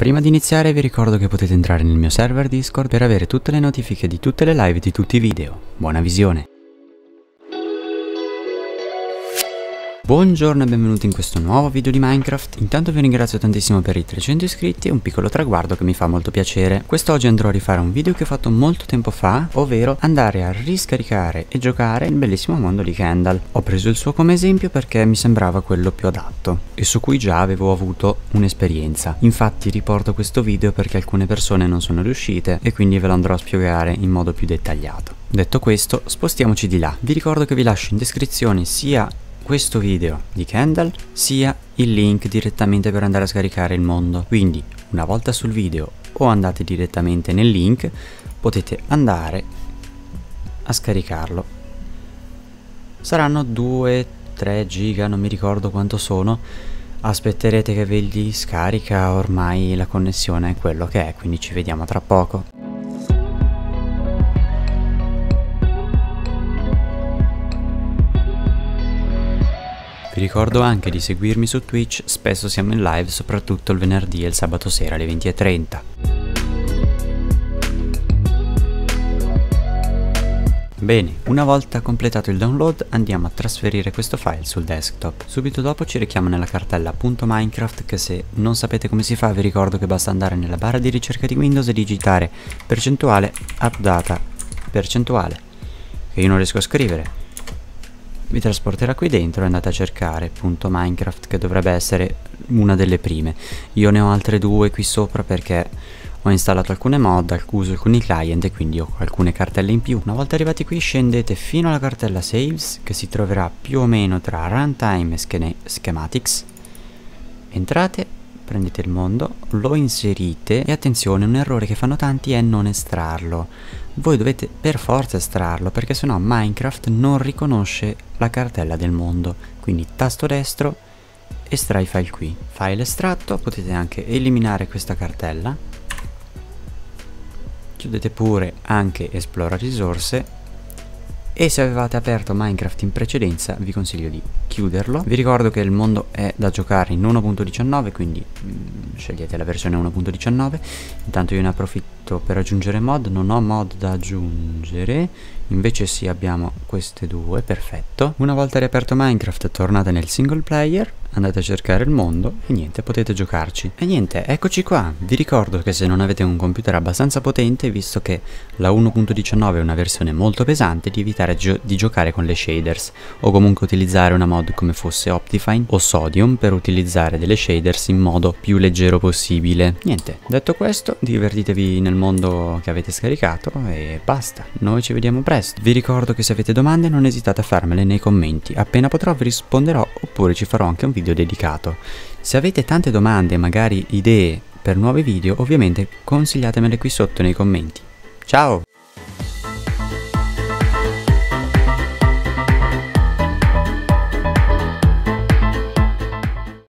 Prima di iniziare vi ricordo che potete entrare nel mio server Discord per avere tutte le notifiche di tutte le live di tutti i video. Buona visione! Buongiorno e benvenuti in questo nuovo video di Minecraft. Intanto vi ringrazio tantissimo per i 300 iscritti È un piccolo traguardo che mi fa molto piacere. Quest'oggi andrò a rifare un video che ho fatto molto tempo fa Ovvero andare a riscaricare e giocare il bellissimo mondo di Kendall. Ho preso il suo come esempio perché mi sembrava quello più adatto E su cui già avevo avuto un'esperienza. Infatti riporto questo video perché alcune persone non sono riuscite E quindi ve lo andrò a spiegare in modo più dettagliato. Detto questo, spostiamoci di là. Vi ricordo che vi lascio in descrizione sia questo video di Kendall sia il link direttamente per andare a scaricare il mondo. Quindi una volta sul video o andate direttamente nel link potete andare a scaricarlo. Saranno 2-3 giga, non mi ricordo quanto sono. Aspetterete che ve li scarica, ormai la connessione è quello che è, quindi ci vediamo tra poco. Ricordo anche di seguirmi su Twitch, spesso siamo in live soprattutto il venerdì e il sabato sera alle 20.30. Bene, una volta completato il download andiamo a trasferire questo file sul desktop. Subito dopo ci richiamo nella cartella .minecraft che se non sapete come si fa vi ricordo che basta andare nella barra di ricerca di Windows e digitare percentuale appdata percentuale che io non riesco a scrivere vi trasporterà qui dentro e andate a cercare punto Minecraft che dovrebbe essere una delle prime. Io ne ho altre due qui sopra perché ho installato alcune mod, uso alcuni client e quindi ho alcune cartelle in più. Una volta arrivati qui scendete fino alla cartella Saves che si troverà più o meno tra Runtime e Schematics. Entrate, prendete il mondo, lo inserite e attenzione un errore che fanno tanti è non estrarlo voi dovete per forza estrarlo perché sennò Minecraft non riconosce la cartella del mondo. Quindi tasto destro, estrai file qui. File estratto, potete anche eliminare questa cartella. Chiudete pure anche esplora risorse e se avevate aperto Minecraft in precedenza vi consiglio di chiuderlo. Vi ricordo che il mondo è da giocare in 1.19 quindi mm, scegliete la versione 1.19 intanto io ne approfitto per aggiungere mod non ho mod da aggiungere invece sì abbiamo queste due perfetto. Una volta riaperto minecraft tornate nel single player andate a cercare il mondo e niente potete giocarci. E niente eccoci qua. Vi ricordo che se non avete un computer abbastanza potente visto che la 1.19 è una versione molto pesante di evitare gio di giocare con le shaders o comunque utilizzare una mod come fosse Optifine o Sodium per utilizzare delle shaders in modo più leggero possibile. Niente detto questo divertitevi nel mondo che avete scaricato e basta. Noi ci vediamo presto. Vi ricordo che se avete domande non esitate a farmele nei commenti. Appena potrò vi risponderò oppure ci farò anche un video video dedicato. Se avete tante domande e magari idee per nuovi video, ovviamente consigliatemele qui sotto nei commenti. Ciao!